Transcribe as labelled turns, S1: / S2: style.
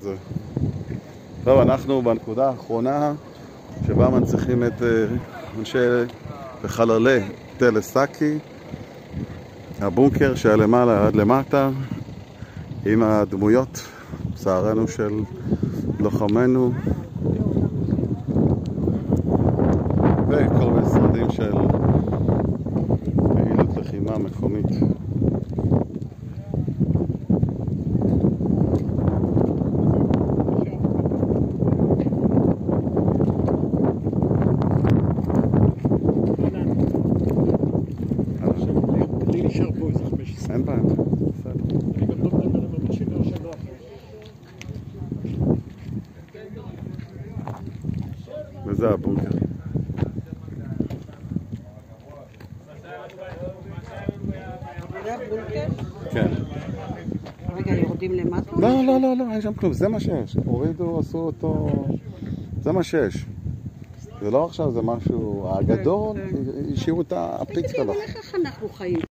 S1: זה. טוב, אנחנו בנקודה האחרונה שבה מנציחים את אה, אנשי וחללי תל הבונקר שהיה למעלה עד למטה, עם הדמויות, לצערנו, של לוחמינו וכל מיני של פעילות לחימה מקומית.
S2: לי נשאר פה איזה 15.
S1: אין בעיה, בסדר.
S2: אני גם לא מדבר עם מהשנה אחרת.
S1: וזה
S3: הבונקר.
S1: כן.
S3: רגע, יורדים למטה?
S1: לא, לא, לא, לא, אין שם כלום, זה מה שיש. הורידו, עשו אותו... זה מה שיש. זה לא עכשיו, זה משהו... הגדול, השאירו את הפיצה
S3: תגידי,
S1: לך.
S3: אבל איך אנחנו חיים?